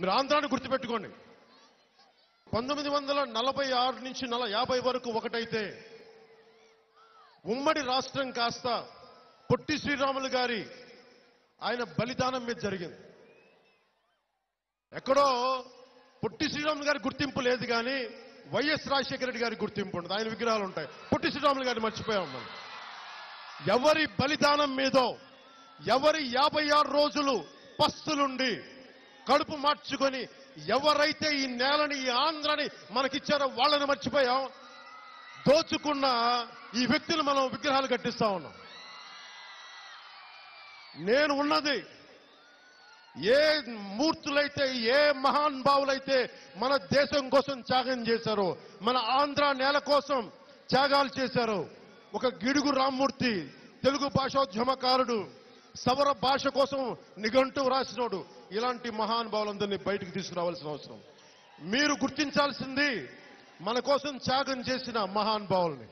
మీరు ఆంధ్రాన్ని గుర్తుపెట్టుకోండి. పంతొమ్మిది వందల నలభై ఆరు నుంచి నల యాభై వరకు ఒకటైతే ఉమ్మడి రాష్ట్రం కాస్త పొట్టి శ్రీరాములు గారి ఆయన బలిదానం మీద జరిగింది. ఎక్కడో పొట్టి శ్రీరాములు గారి గుర్తింపు లేదు కానీ వైఎస్ రాజశేఖర రెడ్డి గారి గుర్తింపు ఉండదు. ఆయన విగ్రహాలు ఉంటాయి. పొట్టి శ్రీరాములు గారిని మర్చిపోయాం మనం. ఎవరి బలిదానం మీదో ఎవరి యాభై ఆరు రోజులు పస్తులుండి కడుపు మార్చుకొని ఎవరైతే ఈ నేలని ఈ ఆంధ్రని మనకిచ్చారో వాళ్ళని మర్చిపోయాం. దోచుకున్న ఈ వ్యక్తులు మనం విగ్రహాలు కట్టిస్తా ఉన్నాం. నేను ఉన్నది ఏ మూర్తులైతే ఏ మహాన్ భావులైతే మన దేశం కోసం త్యాగం చేశారో మన ఆంధ్ర నేల కోసం త్యాగాలు చేశారో ఒక గిడుగు రామ్మూర్తి తెలుగు భాషోద్యమకారుడు సవర భాష కోసం నిఘంటు రాసినోడు ఇలాంటి మహాన్ భావులందరినీ బయటకు తీసుకురావాల్సిన అవసరం. మీరు గుర్తించాల్సింది మన కోసం త్యాగం చేసిన మహానుభావుల్ని